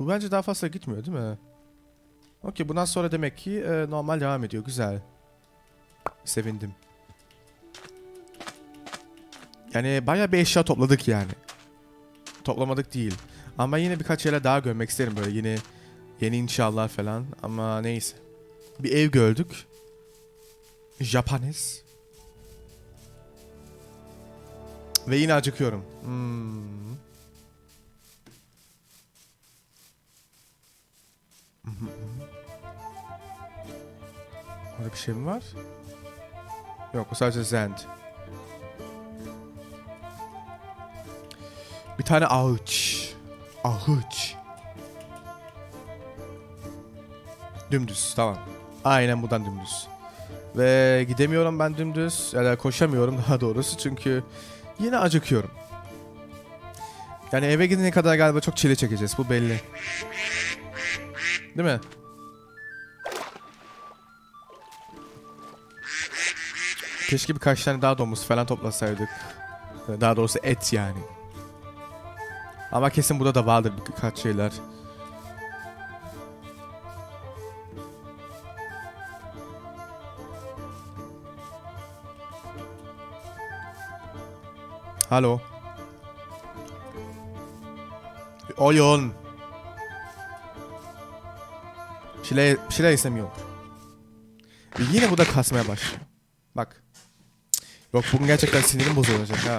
Bu bence daha fazla gitmiyor değil mi? Okey bundan sonra demek ki e, normal devam ediyor. Güzel. Sevindim. Yani bayağı bir eşya topladık yani. Toplamadık değil. Ama yine birkaç yere daha görmek isterim böyle yeni yeni inşaatlar falan. Ama neyse. Bir ev gördük. Japanes. Ve yine acıkıyorum. Hmm. Orada bir şey mi var? Yok o sadece zend. Bir tane ağaç. Ağaç. Dümdüz tamam. Aynen buradan dümdüz. Ve gidemiyorum ben dümdüz. Ya da koşamıyorum daha doğrusu çünkü yine acıkıyorum. Yani eve gidene kadar galiba çok çile çekeceğiz bu belli. Değil mi? Keşke birkaç tane daha domuz falan toplasaydık. Daha doğrusu et yani. Ama kesin burada da vardır birkaç şeyler. Hallo. Oyun. Bir şeyler istemiyor. Ve yine bu da kasmaya başlıyor. Bak. Yok bugün gerçekten sinirim bozulacak ha.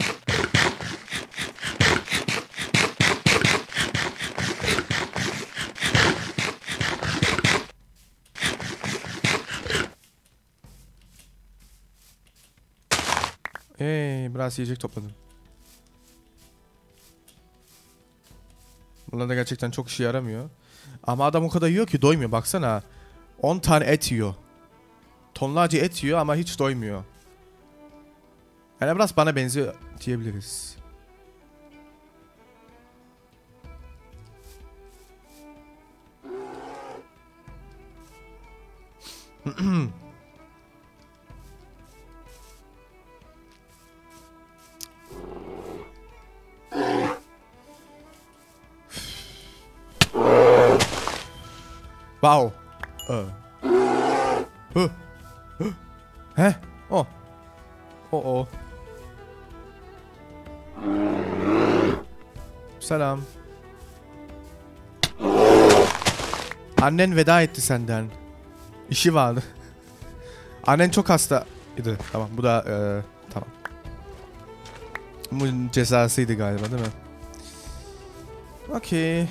Hey, biraz yiyecek topladım. Bunlar da gerçekten çok işe yaramıyor. Ama adam o kadar yiyor ki doymuyor. Baksana. 10 tane et yiyor. Tonlarca et yiyor ama hiç doymuyor. Yani biraz bana benziyor diyebiliriz. Wow. Ee. Hı. Hı. He? O. O o. Selam. Annen veda etti senden. İşi vardı. Annen çok hasta. idi. Tamam bu da eee, tamam. Bu cezasıydı galiba değil mi? Okey.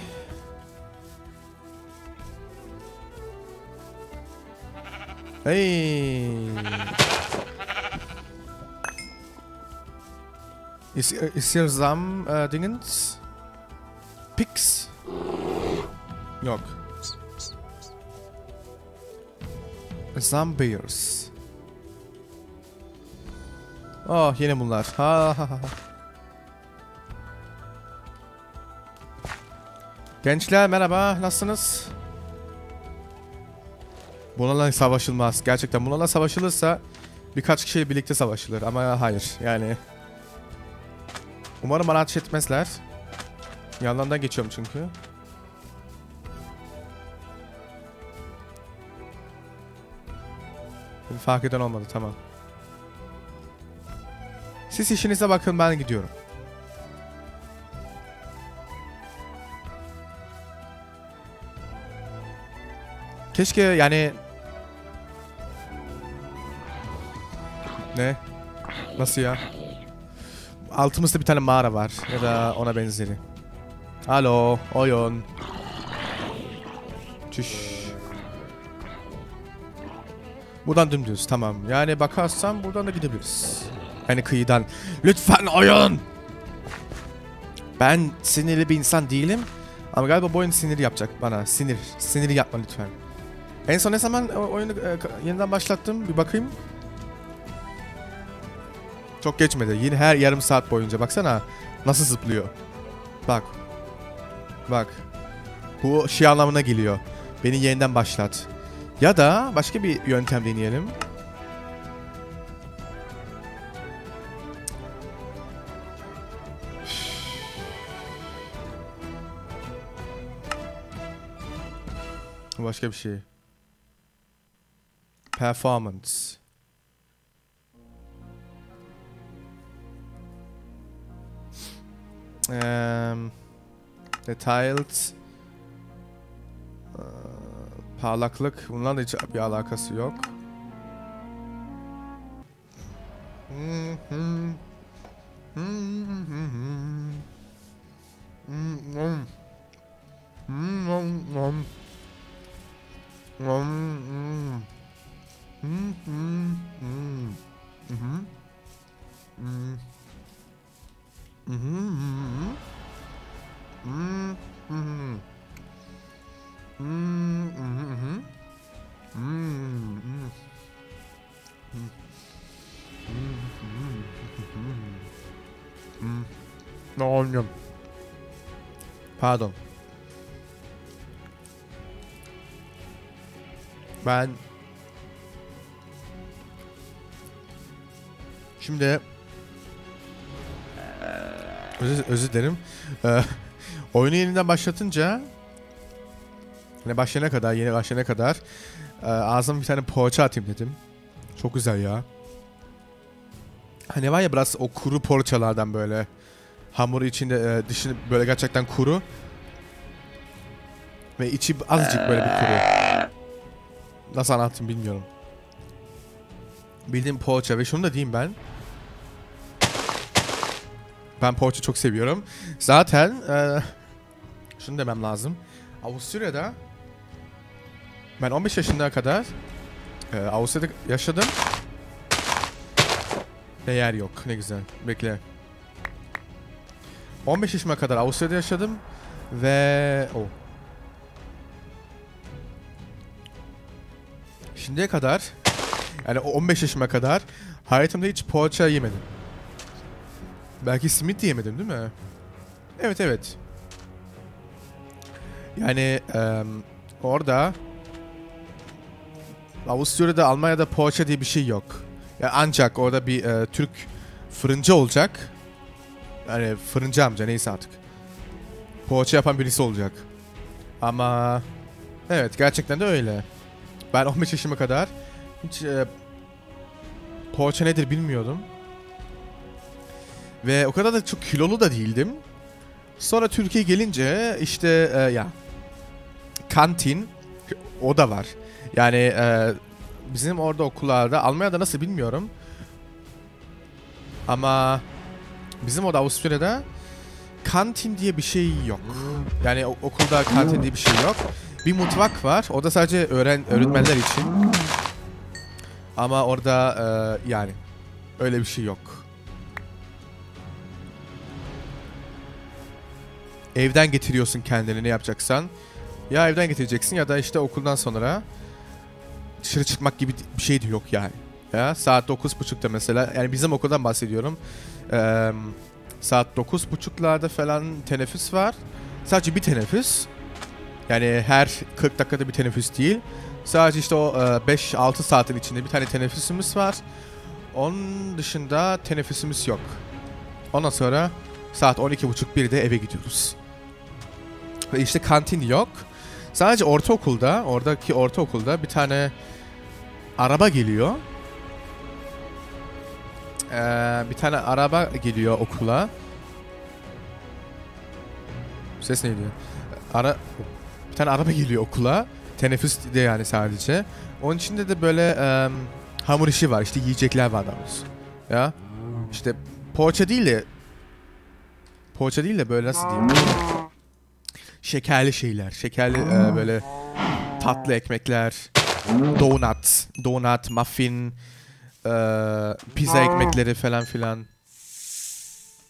Hey. Ist, ist hier Sam äh, Dingens? Pix? Yok. Bears. Oh yine bunlar. Ha ha ha. Gençler merhaba nasılsınız? Bunlarla savaşılmaz. Gerçekten bunlarla savaşılırsa birkaç kişiyle birlikte savaşılır ama hayır yani. Umarım bana ateş etmezler. Yanlarından geçiyorum çünkü. Fark eden olmadı tamam. Siz işinize bakın ben gidiyorum. Keşke yani... Ne? Nasıl ya? Altımızda bir tane mağara var. Ya da ona benzeri. Alo, oyun. Çüş. Buradan dümdüz, tamam. Yani bakarsam buradan da gidebiliriz. Yani kıyıdan. Lütfen oyun! Ben sinirli bir insan değilim. Ama galiba bu oyun sinir yapacak bana. Sinir. Sinir yapma lütfen. En son ne zaman oyunu e, yeniden başlattım? Bir bakayım. Çok geçmedi. Yine her yarım saat boyunca baksana nasıl zıplıyor. Bak. Bak. Bu şey anlamına geliyor. Beni yeniden başlat. Ya da başka bir yöntem deneyelim. Başka bir şey. Performance. Um, detailed. Ee, parlaklık. Bunlarla da hiç bir alakası yok. Hmm, nom, nom. Pardon. Ben şimdi özür, özür dilerim. Ee, oyunu yeniden başlatınca Hani başlayana kadar, yeni başlayana kadar e, ağzıma bir tane poğaça atayım dedim. Çok güzel ya. Hani var ya biraz o kuru poğaçalardan böyle. Hamuru içinde e, dışı böyle gerçekten kuru. Ve içi azıcık böyle bir kuru. Nasıl anlattım bilmiyorum. Bildiğim poğaça ve şunu da diyeyim ben. Ben poğaça çok seviyorum. Zaten e, şunu demem lazım. Avusturya'da ben 15 yaşına kadar e, Avusturya'da yaşadım. Ve yer yok. Ne güzel. Bekle. 15 yaşıma kadar Avusturya'da yaşadım. Ve... Oh. Şimdiye kadar yani 15 yaşıma kadar hayatımda hiç poğaça yemedim. Belki simit de yemedim değil mi? Evet evet. Yani eee, orada Avusturya'da Almanya'da poğaça diye bir şey yok. Ya ancak orada bir e, Türk fırıncı olacak. Yani fırıncı amca neyse artık. Poğaça yapan birisi olacak. Ama evet gerçekten de öyle. Ben 15 yaşıma kadar hiç e, poğaça nedir bilmiyordum. Ve o kadar da çok kilolu da değildim. Sonra Türkiye gelince işte e, ya kantin o da var. Yani e, bizim orada okullarda Almanya'da nasıl bilmiyorum. Ama bizim orada Avusturya'da kantin diye bir şey yok. Yani okulda kantin diye bir şey yok. Bir mutfak var. O da sadece öğren öğretmenler için. Ama orada e, yani öyle bir şey yok. Evden getiriyorsun kendini ne yapacaksan. Ya evden getireceksin ya da işte okuldan sonra dışarı çıkmak gibi bir şey de yok yani. Ya saat 9.30'da mesela yani bizim okuldan bahsediyorum. Ee, saat 9.30'larda falan teneffüs var. Sadece bir teneffüs. Yani her 40 dakikada bir teneffüs değil. Sadece işte o e, 5-6 saatin içinde bir tane teneffüsümüz var. Onun dışında teneffüsümüz yok. Ondan sonra saat 12.30-1'de eve gidiyoruz. İşte kantin yok. Sadece ortaokulda, oradaki ortaokulda bir tane araba geliyor. Ee, bir tane araba geliyor okula. Ses neydi? Ara bir tane araba geliyor okula. Teneffüs de yani sadece. Onun içinde de böyle em, hamur işi var. İşte yiyecekler var doğrusu. Ya. İşte poğaça değil de poğaça değil de böyle nasıl diyeyim? Şekerli şeyler. Şekerli e, böyle tatlı ekmekler. Donut. Donut, muffin. e, pizza ekmekleri falan filan.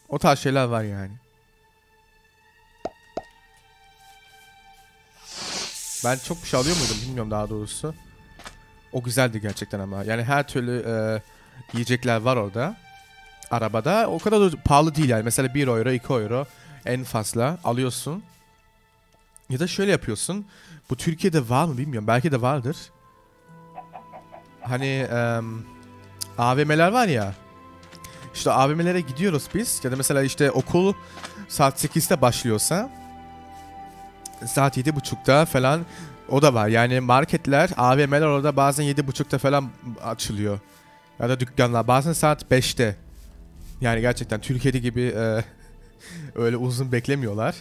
O tarz şeyler var yani. Ben çok bir şey alıyor muydum bilmiyorum daha doğrusu. O güzeldi gerçekten ama. Yani her türlü e, yiyecekler var orada. Arabada. O kadar da pahalı değil yani. Mesela 1 euro, 2 euro en fazla alıyorsun. Ya da şöyle yapıyorsun. Bu Türkiye'de var mı bilmiyorum. Belki de vardır. Hani em, AVM'ler var ya. İşte AVM'lere gidiyoruz biz. Ya da mesela işte okul saat 8'de başlıyorsa saat 7.30'da falan O da var. Yani marketler, AVM'ler orada bazen 7.30'da falan açılıyor. Ya da dükkanlar. Bazen saat 5'te. Yani gerçekten Türkiye'de gibi e, öyle uzun beklemiyorlar.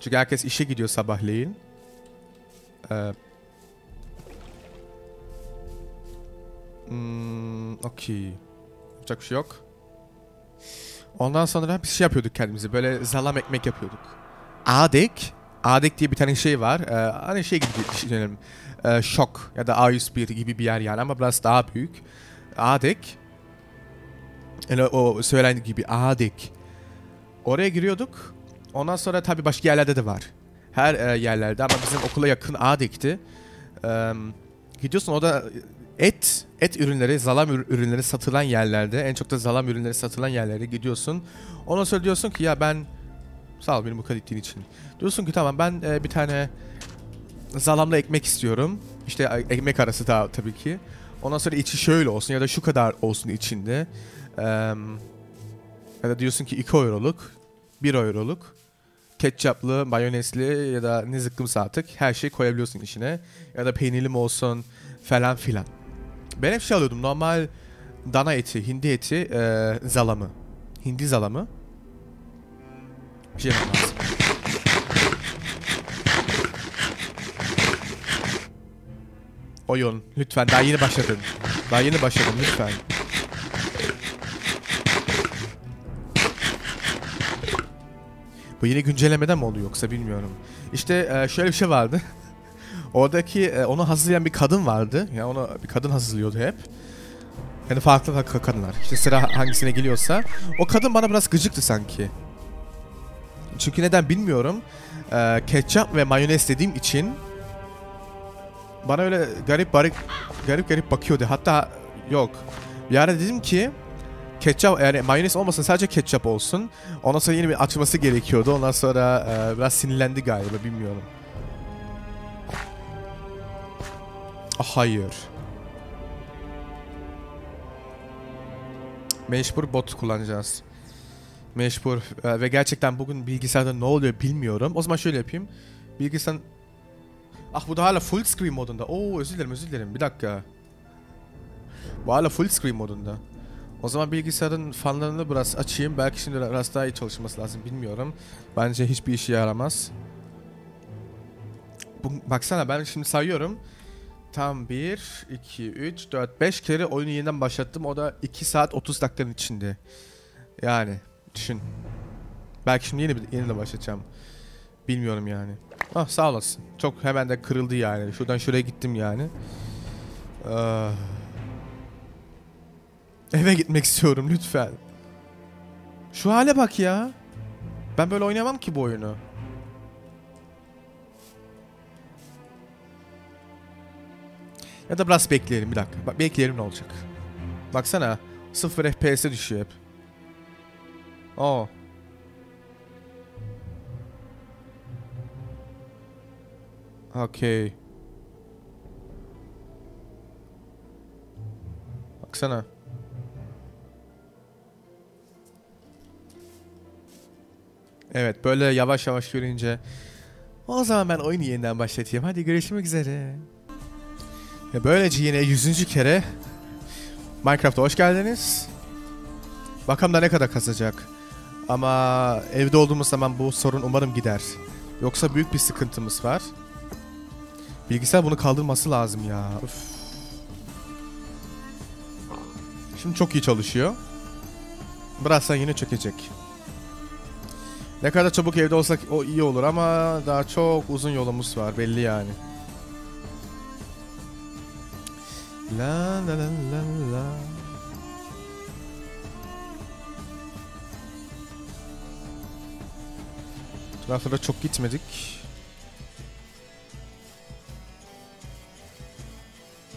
Çünkü herkes işe gidiyor sabahleyin. Ee, hmm, Okey. Yapacak bir şey yok. Ondan sonra bir şey yapıyorduk kendimize. Böyle zalam ekmek yapıyorduk. Adek. Adek diye bir tane şey var. Ee, hani şey gibi düşünelim. Ee, şok ya da A101 gibi bir yer yani ama biraz daha büyük. Adek. Yani o söylendiği gibi Adek. Oraya giriyorduk. Ondan sonra tabii başka yerlerde de var. Her e, yerlerde ama bizim okula yakın Adek'ti. Ee, gidiyorsun o et et ürünleri, zalam ürünleri satılan yerlerde, en çok da zalam ürünleri satılan yerlere gidiyorsun. Ondan sonra diyorsun ki ya ben sağ ol benim bu kadar ettiğin için. Diyorsun ki tamam ben e, bir tane zalamla ekmek istiyorum. İşte ekmek arası da tabii ki. Ondan sonra içi şöyle olsun ya da şu kadar olsun içinde. Ee, ya da diyorsun ki 2 euroluk, 1 euroluk. Ketçaplı, mayonezli ya da ne zıkkımsa artık her şeyi koyabiliyorsun içine. Ya da peynirli mi olsun falan filan. Ben hep şey alıyordum. Normal dana eti, hindi eti, e, zalamı. Hindi zalamı. Bir şey lazım. Oyun. Lütfen daha yeni başladın. Daha yeni başladın lütfen. Bu yeni güncellemeden mi oldu yoksa bilmiyorum. İşte e, şöyle bir şey vardı. Oradaki e, onu hazırlayan bir kadın vardı. Yani onu bir kadın hazırlıyordu hep. Yani farklı kadınlar. İşte sıra hangisine geliyorsa. O kadın bana biraz gıcıktı sanki. Çünkü neden bilmiyorum. E, ketçap ve mayonez dediğim için bana öyle garip garip garip garip bakıyordu. Hatta yok. Bir ara dedim ki ketçap yani mayonez olmasın sadece ketçap olsun. Ondan sonra yeni bir açması gerekiyordu. Ondan sonra e, biraz sinirlendi galiba bilmiyorum. Hayır. Mecbur bot kullanacağız. Mecbur. Ee, ve gerçekten bugün bilgisayarda ne oluyor bilmiyorum. O zaman şöyle yapayım. Bilgisayar... Ah bu da hala full screen modunda. Oo özür dilerim özür dilerim. Bir dakika. Bu hala full screen modunda. O zaman bilgisayarın fanlarını biraz açayım. Belki şimdi biraz daha iyi çalışması lazım bilmiyorum. Bence hiçbir işe yaramaz. Bu, baksana ben şimdi sayıyorum. Tam 1, 2, 3, 4, 5 kere oyunu yeniden başlattım. O da 2 saat 30 dakikanın içinde. Yani düşün. Belki şimdi yeni yeniden başlatacağım. Bilmiyorum yani. Ah sağ olasın. Çok hemen de kırıldı yani. Şuradan şuraya gittim yani. Ee, eve gitmek istiyorum lütfen. Şu hale bak ya. Ben böyle oynamam ki bu oyunu. Ya da biraz bekleyelim bir dakika. Bak bekleyelim ne olacak. Baksana. 0 FPS'e düşüyor hep. Oo. Okey. Baksana. Evet böyle yavaş yavaş görünce o zaman ben oyunu yeniden başlatayım. Hadi görüşmek üzere. Ve böylece yine yüzüncü kere Minecraft'a hoş geldiniz. Bakalım da ne kadar kazacak. Ama evde olduğumuz zaman bu sorun umarım gider. Yoksa büyük bir sıkıntımız var. Bilgisayar bunu kaldırması lazım ya. Üf. Şimdi çok iyi çalışıyor. Birazdan yine çökecek. Ne kadar çabuk evde olsak o iyi olur ama daha çok uzun yolumuz var belli yani. La la la la la. Taraflara çok gitmedik.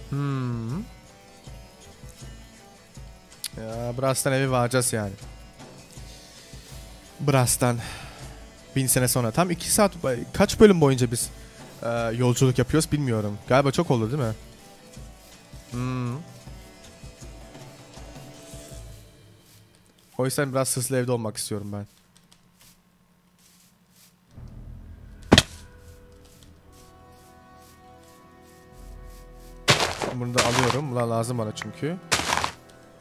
Hmm. Ya Bras'tan evi varacağız yani. Bras'tan. Bin sene sonra. Tam iki saat kaç bölüm boyunca biz e, yolculuk yapıyoruz bilmiyorum. Galiba çok olur değil mi? Hmm. O yüzden biraz hızlı evde olmak istiyorum ben. Bunu da alıyorum. Bunlar lazım bana çünkü.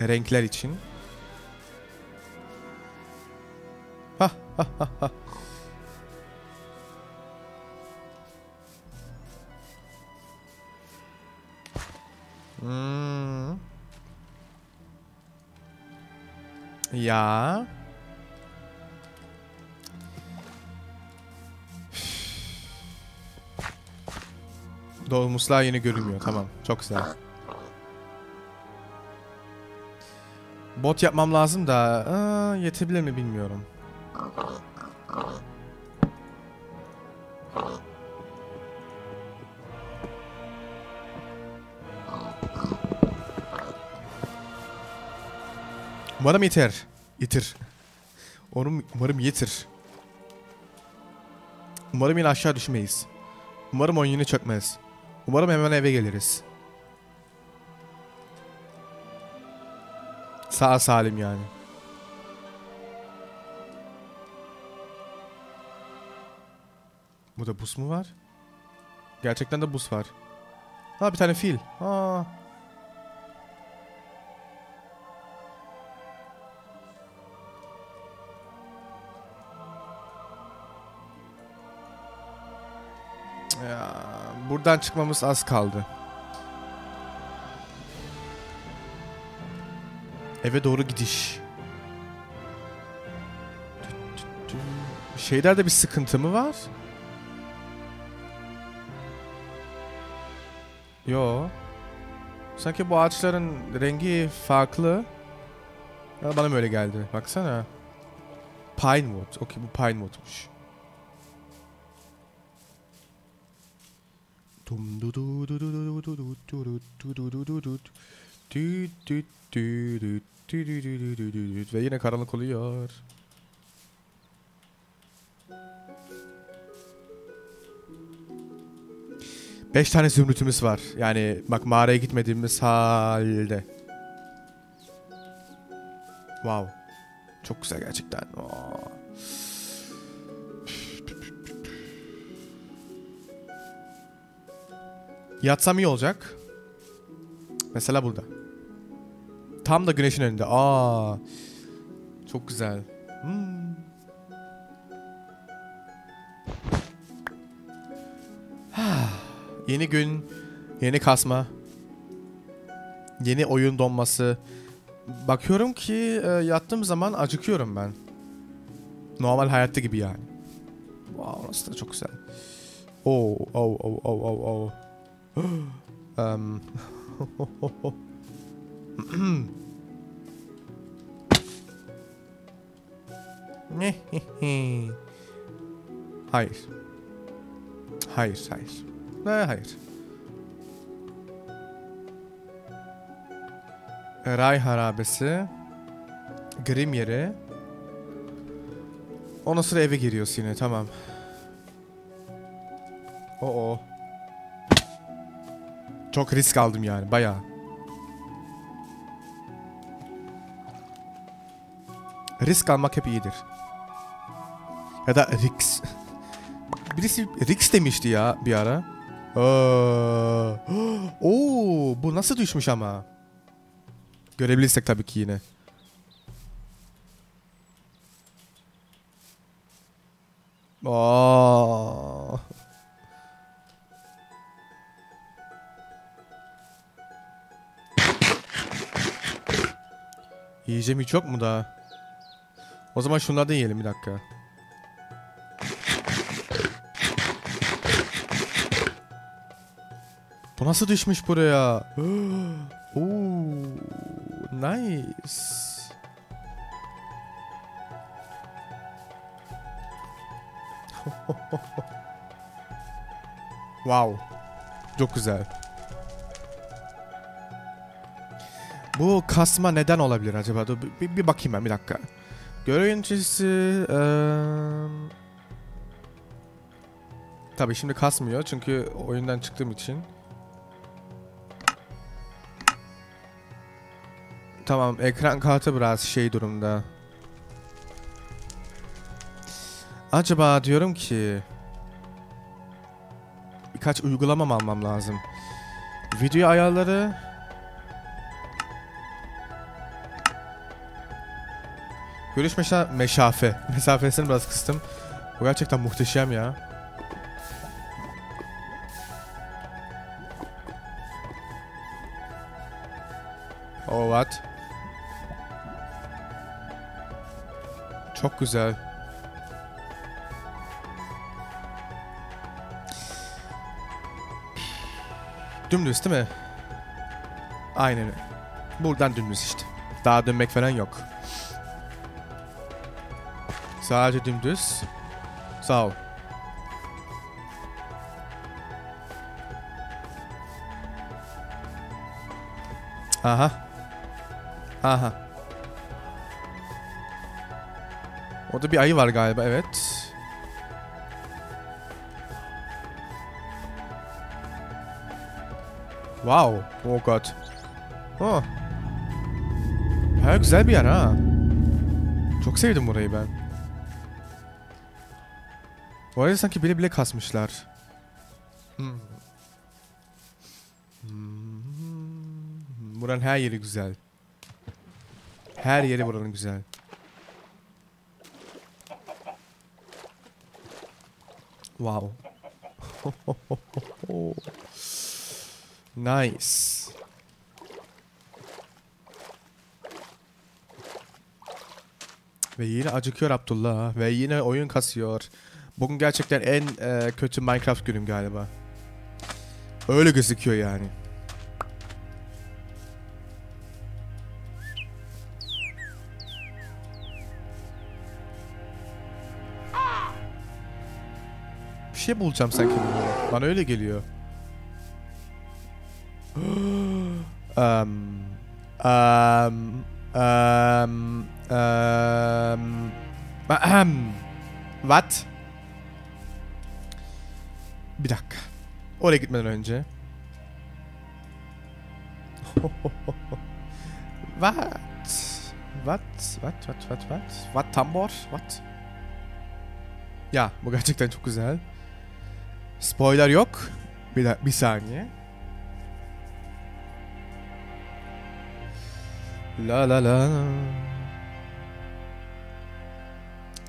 Renkler için. Hmm. Ya. Dolmuslar yeni görünmüyor. Tamam. Çok güzel. Bot yapmam lazım da aa, yetebilir mi bilmiyorum. Umarım yeter. Yeter. Umarım, umarım yeter. Umarım yine aşağı düşmeyiz. Umarım oyun yine çökmez. Umarım hemen eve geliriz. Sağ salim yani. Burada bus mu var? Gerçekten de bus var. Ha bir tane fil. Aa. Ya, buradan çıkmamız az kaldı. Eve doğru gidiş. Şeylerde bir sıkıntı mı var? Yo. Sanki bu ağaçların rengi farklı. Ya bana mı öyle geldi? Baksana. Pinewood. Okey bu Pinewood'muş. Dum du du du du du du du du du du du du du. Ve yine karanlık oluyor. Beş tane zümrütümüz var. Yani bak mağaraya gitmediğimiz halde. Wow. Çok güzel gerçekten. Aa. Yatsam iyi olacak. Mesela burada. Tam da güneşin önünde. Aa. Çok güzel. Hmm. Yeni gün, yeni kasma, yeni oyun donması. Bakıyorum ki e, yattığım zaman acıkıyorum ben. Normal hayatta gibi yani. Wow, orası da çok güzel. Oh, oh, oh, oh, oh, oh. um. hayır. Hayır, hayır. Ne hayır. Ray harabesi. Grim yeri. Ondan sonra eve giriyoruz yine tamam. Oo. Çok risk aldım yani bayağı. Risk almak hep iyidir. Ya da Rix. Birisi Rix demişti ya bir ara. Aa. Oo, bu nasıl düşmüş ama? Görebilirsek tabii ki yine. Aa. Yiyeceğim hiç yok mu daha? O zaman şunlardan yiyelim bir dakika. Bu nasıl düşmüş buraya? Oo, nice. wow. Çok güzel. Bu kasma neden olabilir acaba? Dur bir, bir bakayım ben bir dakika. Görüntüsü... Eee... Tabii şimdi kasmıyor çünkü oyundan çıktığım için. Tamam ekran kartı biraz şey durumda. Acaba diyorum ki birkaç uygulama mı almam lazım? Video ayarları. Görüş meşa meşafe. Mesafesini biraz kıstım. Bu gerçekten muhteşem ya. Oh what? Çok güzel. Dümdüz değil mi? Aynen öyle. Buradan dümdüz işte. Daha dönmek falan yok. Sadece dümdüz. Sağ ol. Aha. Aha. Orada bir ayı var galiba evet. Wow. Oh god. Oh. Ha güzel bir yer ha. Çok sevdim burayı ben. Bu arada sanki bile bile kasmışlar. Hmm. Hmm. Buranın her yeri güzel. Her yeri buranın güzel. Wow. nice. Ve yine acıkıyor Abdullah. Ve yine oyun kasıyor. Bugün gerçekten en e, kötü Minecraft günüm galiba. Öyle gözüküyor yani. Bir şey bulacağım sanki burada. Bana öyle geliyor. um, um, um, um, ahem. What? Bir dakika. Oraya gitmeden önce. What? What? What? What? What? What? What? Tambor? What? Ya bu gerçekten çok güzel. Spoiler yok. Bir, da- bir saniye. La la la.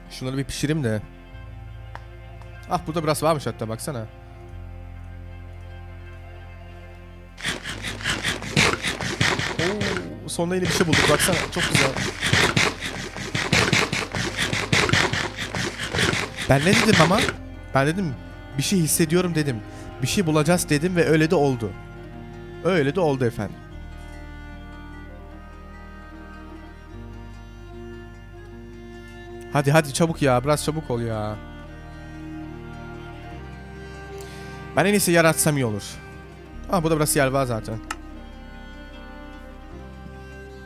Şunları bir pişireyim de. Ah burada biraz varmış hatta baksana. Sonunda yine bir şey bulduk baksana çok güzel. Ben ne dedim ama? Ben dedim bir şey hissediyorum dedim. Bir şey bulacağız dedim ve öyle de oldu. Öyle de oldu efendim. Hadi hadi çabuk ya biraz çabuk ol ya. Ben en iyisi yaratsam iyi olur. Ah burada biraz yer var zaten.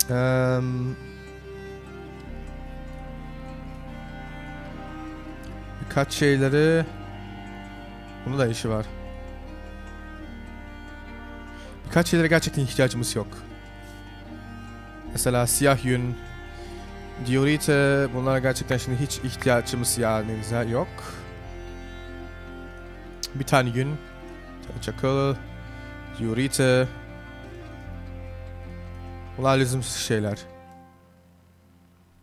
Eee... Birkaç şeyleri... Bunu da işi var. Birkaç şeylere gerçekten ihtiyacımız yok. Mesela siyah yün, diorite bunlara gerçekten şimdi hiç ihtiyacımız yani yok. Bir tane yün, çakıl, diorite. Bunlar lüzumsuz şeyler.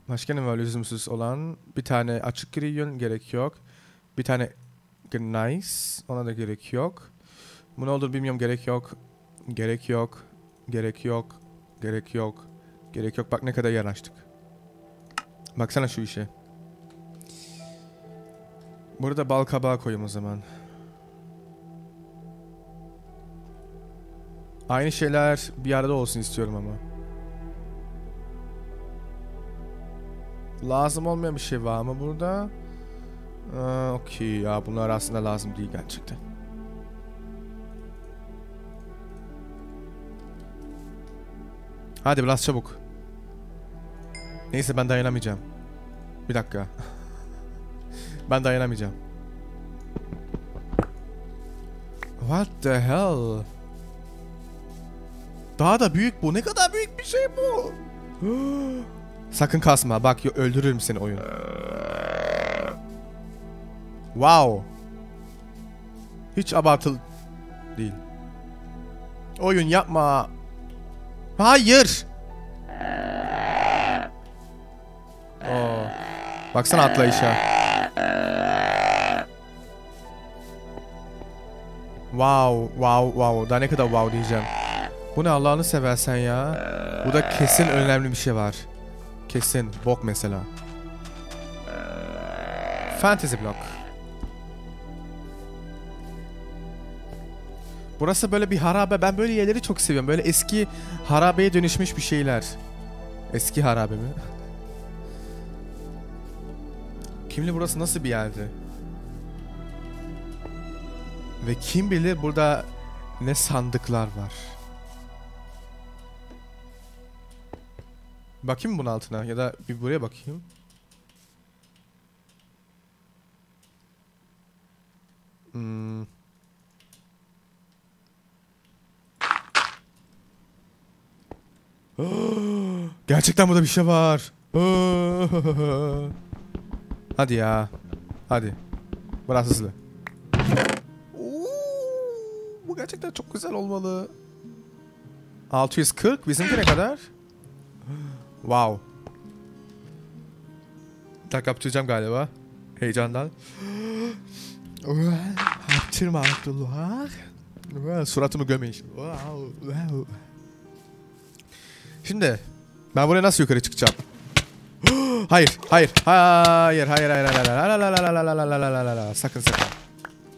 Başka ne var lüzumsuz olan? Bir tane açık gri yün gerek yok. Bir tane nice. Ona da gerek yok. Bu ne olur bilmiyorum gerek yok. Gerek yok. Gerek yok. Gerek yok. Gerek yok. Bak ne kadar yer. Baksana şu işe. Burada bal kabağı koyayım o zaman. Aynı şeyler bir arada olsun istiyorum ama. Lazım olmayan bir şey var mı burada? Aa, Okey ya bunlar aslında lazım değil gerçekten. Hadi biraz çabuk. Neyse ben dayanamayacağım. Bir dakika. ben dayanamayacağım. What the hell? Daha da büyük bu. Ne kadar büyük bir şey bu. Sakın kasma. Bak öldürürüm seni oyun. Wow. Hiç abartılı değil. Oyun yapma. Hayır. Oo. Baksana atlayışa. Wow, wow, wow. Daha ne kadar wow diyeceğim. Bu ne Allah'ını seversen ya. Bu da kesin önemli bir şey var. Kesin. Bok mesela. Fantasy Block. Burası böyle bir harabe. Ben böyle yerleri çok seviyorum. Böyle eski harabeye dönüşmüş bir şeyler. Eski harabe mi? Kimli burası nasıl bir yerdi? Ve kim bilir burada ne sandıklar var. Bakayım bunun altına ya da bir buraya bakayım. Gerçekten burada bir şey var. Hadi ya. Hadi. Biraz hızlı. Bu gerçekten çok güzel olmalı. 640 bizimki ne kadar? Wow. Tak kaptıracağım galiba. Heyecandan. Haptırma Abdullah. Suratımı gömeyin. Wow. Şimdi ben buraya nasıl yukarı çıkacağım? hayır, hayır, hayır, hayır, hayır, hayır, hayır, hayır, sakın sakın.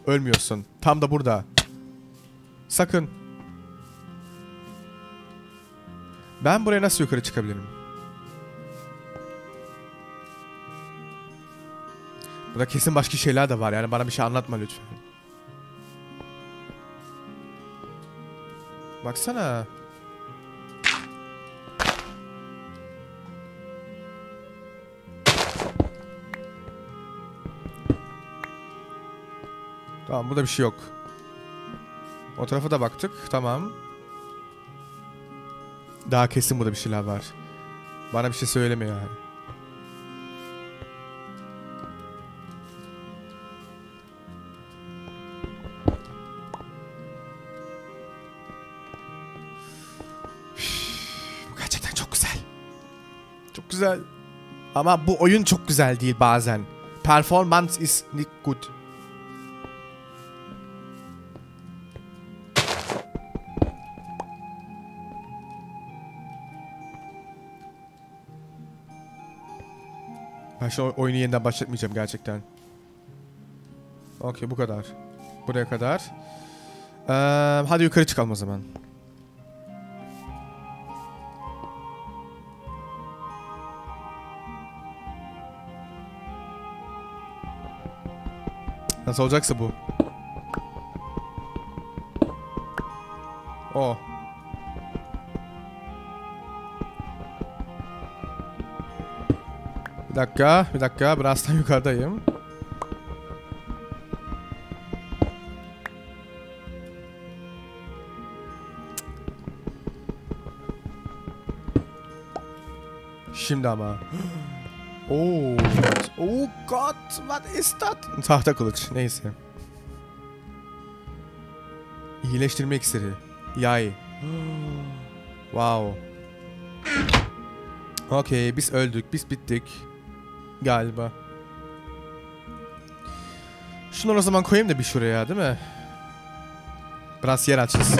Ölmüyorsun. Tam da burada. Sakın. Ben buraya nasıl yukarı çıkabilirim? Burada kesin başka şeyler de var yani bana bir şey anlatma lütfen. Baksana. Tamam burada bir şey yok. O tarafa da baktık. Tamam. Daha kesin burada bir şeyler var. Bana bir şey söyleme yani. Bu gerçekten çok güzel. Çok güzel. Ama bu oyun çok güzel değil bazen. Performance is not good. Ben şu oyunu yeniden başlatmayacağım gerçekten. Okey bu kadar. Buraya kadar. Ee, hadi yukarı çıkalım o zaman. Nasıl olacaksa bu. Dakika, bir dakika. Birazdan yukarıdayım. Şimdi ama. Oh, oh God, what is that? Tahta kılıç, neyse. İyileştirme iksiri. Yay. wow. Okey, biz öldük, biz bittik. Galiba. Şunları o zaman koyayım da bir şuraya değil mi? Biraz yer açılsın.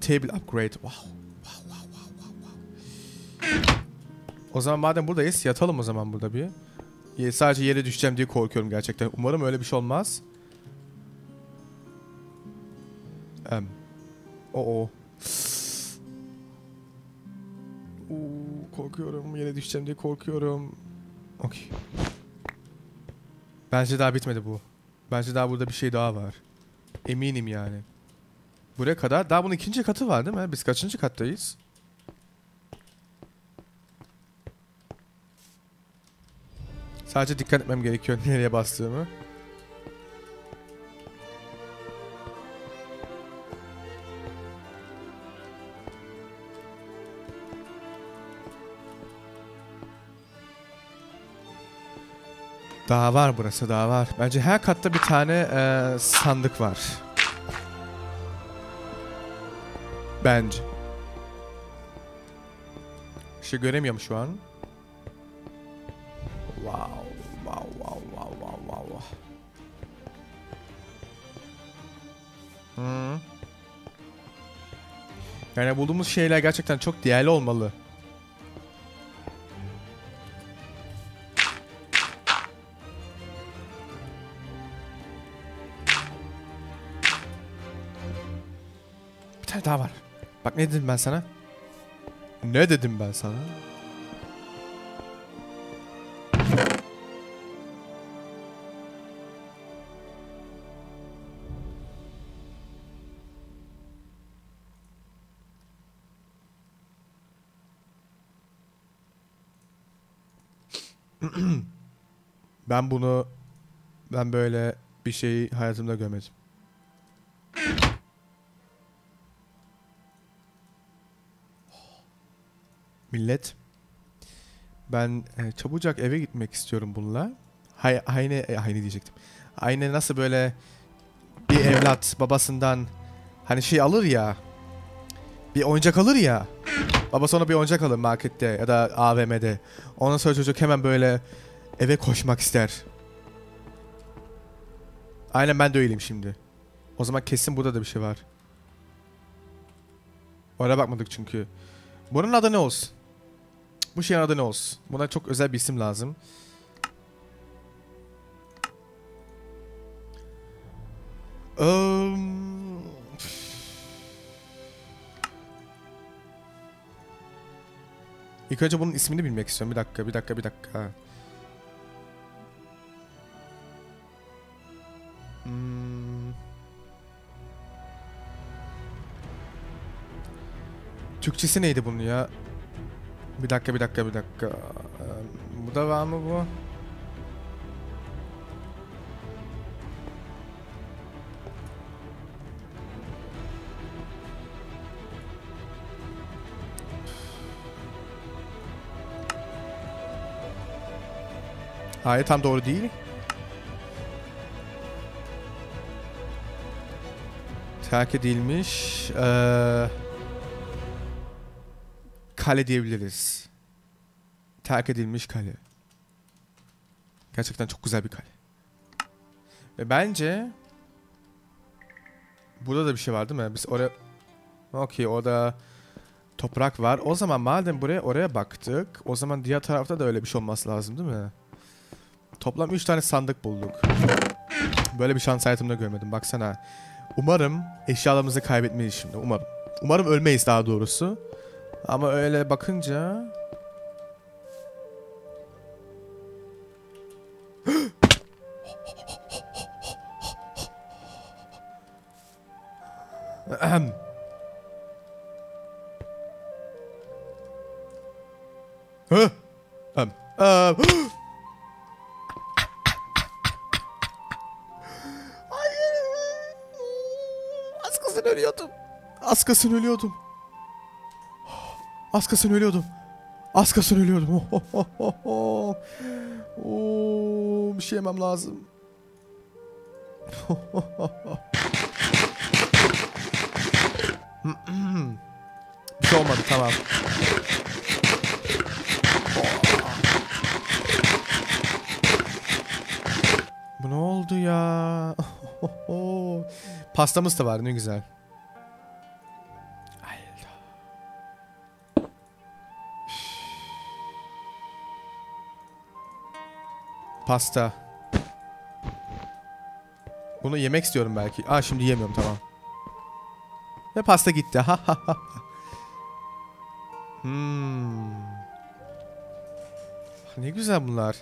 Table upgrade. Wow. Wow, wow, wow, wow, wow. O zaman madem buradayız yatalım o zaman burada bir. Sadece yere düşeceğim diye korkuyorum gerçekten. Umarım öyle bir şey olmaz. Em. Oo. Oo, korkuyorum. Yere düşeceğim diye korkuyorum. Okey. Bence daha bitmedi bu. Bence daha burada bir şey daha var. Eminim yani. Buraya kadar. Daha bunun ikinci katı var değil mi? Biz kaçıncı kattayız? Sadece dikkat etmem gerekiyor nereye bastığımı. Daha var burası daha var. Bence her katta bir tane e, sandık var. Bence. Bir şey göremiyorum şu an. Wow. Wow wow wow wow wow. Hmm. Yani bulduğumuz şeyler gerçekten çok değerli olmalı. Tane daha var. Bak ne dedim ben sana? Ne dedim ben sana? ben bunu ben böyle bir şeyi hayatımda görmedim. Millet ben e, çabucak eve gitmek istiyorum bununla. Hay, aynı e, aynı diyecektim. Aynı nasıl böyle bir evlat babasından hani şey alır ya. Bir oyuncak alır ya. Babası ona bir oyuncak alır markette ya da AVM'de. Ondan sonra çocuk hemen böyle eve koşmak ister. Aynen ben de öyleyim şimdi. O zaman kesin burada da bir şey var. Oraya bakmadık çünkü. Bunun adı ne olsun? Bu şeyin adı ne olsun? Buna çok özel bir isim lazım. Um... İlk önce bunun ismini bilmek istiyorum. Bir dakika, bir dakika, bir dakika. Hmm. Türkçesi neydi bunun ya? Bir dakika, bir dakika, bir dakika. Ee, Bu da var mı bu? Hayır tam doğru değil. Terk edilmiş. Ee, kale diyebiliriz. Terk edilmiş kale. Gerçekten çok güzel bir kale. Ve bence burada da bir şey var değil mi? Biz oraya Okey orada toprak var. O zaman madem buraya oraya baktık, o zaman diğer tarafta da öyle bir şey olması lazım değil mi? Toplam 3 tane sandık bulduk. Böyle bir şans hayatımda görmedim. Baksana. Umarım eşyalarımızı kaybetmeyiz şimdi. Umarım. Umarım ölmeyiz daha doğrusu. Ama öyle bakınca... Ahem. Hı? Ahem. Ahem. Hayır. Az kalsın ölüyordum. Az kalsın ölüyordum. Az kalsın ölüyordum. Az kalsın ölüyordum. Oh, oh, oh. Oo, bir şey yemem lazım. bir şey olmadı tamam. Bu ne oldu ya? Pastamız da var ne güzel. Pasta. Bunu yemek istiyorum belki. Aa şimdi yemiyorum tamam. Ve pasta gitti. Ha ha ha. Hmm. Ne güzel bunlar.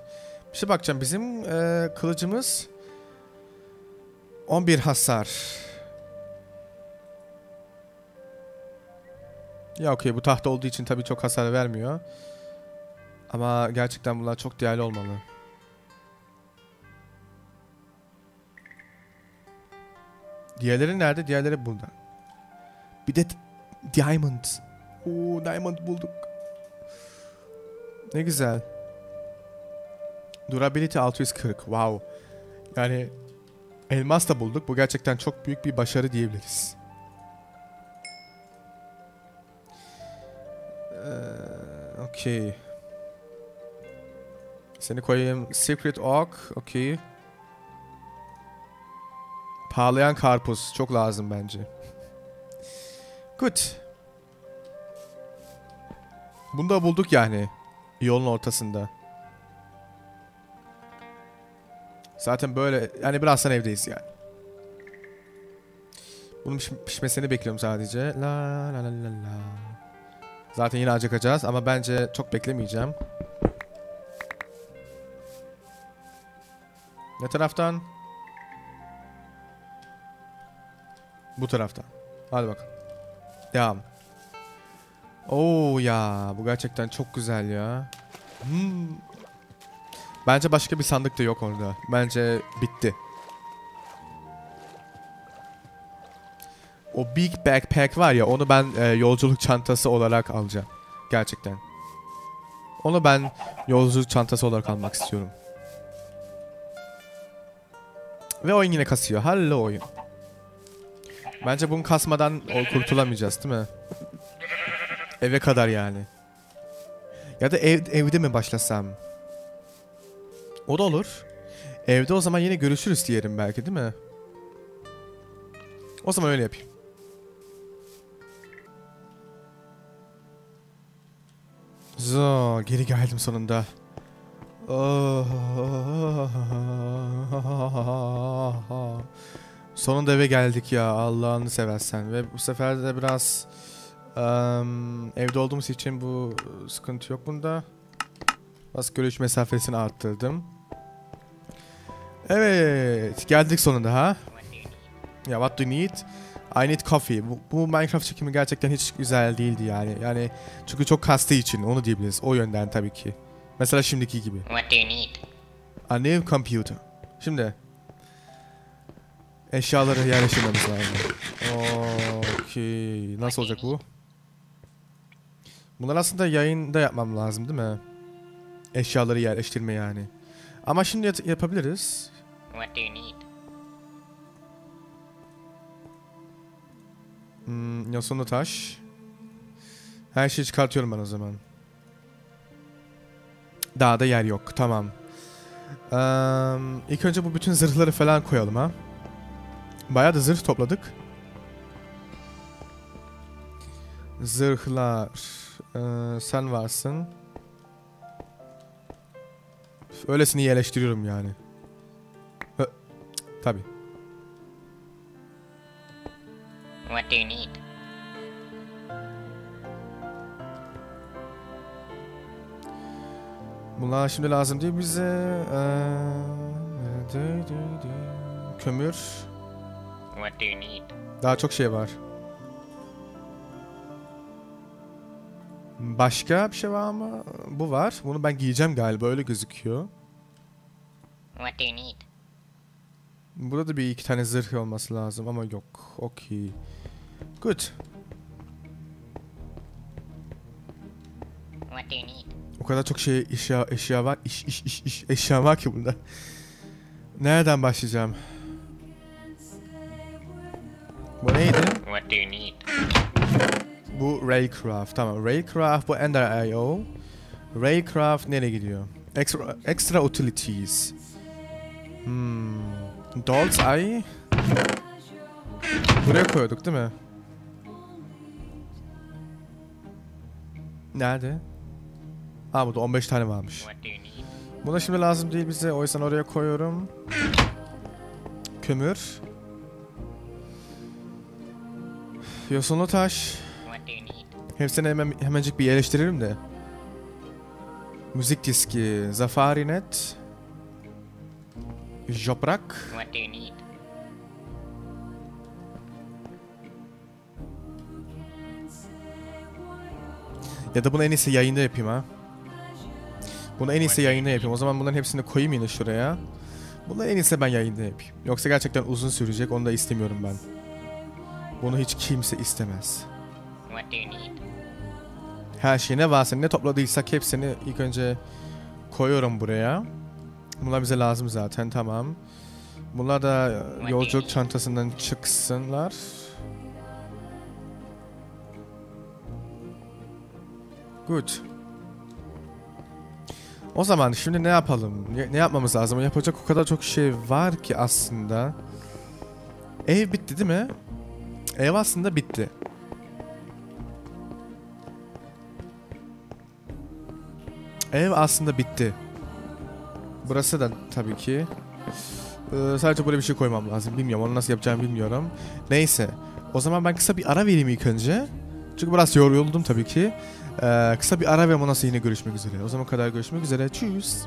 Bir şey bakacağım. Bizim e, kılıcımız 11 hasar. Ya okey bu tahta olduğu için tabii çok hasar vermiyor. Ama gerçekten bunlar çok değerli olmalı. Diğerleri nerede? Diğerleri burada. Bir de diamond. Oo diamond bulduk. Ne güzel. Durability 640. Wow. Yani elmas da bulduk. Bu gerçekten çok büyük bir başarı diyebiliriz. Ee, Okey. Seni koyayım. Secret Oak. Okey. Parlayan karpuz. Çok lazım bence. Good. Bunu da bulduk yani. Yolun ortasında. Zaten böyle yani birazdan evdeyiz yani. Bunun piş- pişmesini bekliyorum sadece. La la la la la. Zaten yine acıkacağız ama bence çok beklemeyeceğim. Ne taraftan? Bu taraftan. Hadi bakalım. Devam. Oo ya bu gerçekten çok güzel ya. Hmm. Bence başka bir sandık da yok orada. Bence bitti. O big backpack var ya onu ben e, yolculuk çantası olarak alacağım. Gerçekten. Onu ben yolculuk çantası olarak almak istiyorum. Ve oyun yine kasıyor. Hallo oyun. Bence bunu kasmadan kurtulamayacağız değil mi? Eve kadar yani. Ya da ev, evde mi başlasam? O da olur. Evde o zaman yine görüşürüz diyelim belki değil mi? O zaman öyle yapayım. Zo, geri geldim sonunda. Sonunda eve geldik ya Allah'ını seversen ve bu sefer de biraz em, evde olduğumuz için bu sıkıntı yok bunda. Biraz görüş mesafesini arttırdım. Evet geldik sonunda ha. Ya what do you need? I need coffee. Bu, bu Minecraft çekimi gerçekten hiç güzel değildi yani. Yani çünkü çok kastığı için onu diyebiliriz. O yönden tabii ki. Mesela şimdiki gibi. What do you need? A new computer. Şimdi eşyaları yerleştirmemiz lazım. Okey. Nasıl olacak bu? Bunlar aslında yayında yapmam lazım değil mi? Eşyaları yerleştirme yani. Ama şimdi yapabiliriz. What do you need? Hmm, yosunlu taş. Her şeyi çıkartıyorum ben o zaman. Daha da yer yok. Tamam. Eee ilk önce bu bütün zırhları falan koyalım ha. Bayağı da zırh topladık. Zırhlar. Eee, sen varsın. Öylesini yerleştiriyorum yani. Ö- Tabii. What do you need? Bunlar şimdi lazım değil bize. Eee, kömür. What do you need? Daha çok şey var. Başka bir şey var mı? Bu var. Bunu ben giyeceğim galiba. Öyle gözüküyor. What do you need? Burada da bir iki tane zırh olması lazım ama yok. Okey. Good. What do you need? O kadar çok şey eşya, eşya var. İş, iş, iş, iş, eşya var ki bunda. Nereden başlayacağım? Bu neydi? What do you need? Bu Raycraft. Tamam. Raycraft bu Ender.io. Raycraft nereye gidiyor? Extra, extra utilities. Hmm. Dolls Eye. Buraya koyduk değil mi? Nerede? Ha burada 15 tane varmış. What do you need? Bu da şimdi lazım değil bize. O yüzden oraya koyuyorum. Kömür. Yosunlu taş. Hepsini hemen, hemencik bir yerleştiririm de. Müzik diski, Zafarinet, Joprak, ya da bunu en iyisi yayında yapayım ha. Bunu en iyisi yayında yapayım. O zaman bunların hepsini koyayım yine şuraya. Bunu en iyisi ben yayında yapayım. Yoksa gerçekten uzun sürecek. Onu da istemiyorum ben. Bunu hiç kimse istemez. What do you need? Her şey ne varsa ne topladıysak hepsini ilk önce koyuyorum buraya. Bunlar bize lazım zaten tamam. Bunlar da e, yolculuk çantasından çıksınlar. Gut. O zaman şimdi ne yapalım? Ne, ne yapmamız lazım? Yapacak o kadar çok şey var ki aslında. Ev bitti değil mi? Ev aslında bitti. Ev aslında bitti. Burası da tabii ki. Ee, sadece buraya bir şey koymam lazım. Bilmiyorum onu nasıl yapacağımı bilmiyorum. Neyse. O zaman ben kısa bir ara vereyim ilk önce. Çünkü biraz yoruldum tabii ki. Ee, kısa bir ara vereyim ondan sonra yine görüşmek üzere. O zaman kadar görüşmek üzere. Tschüss.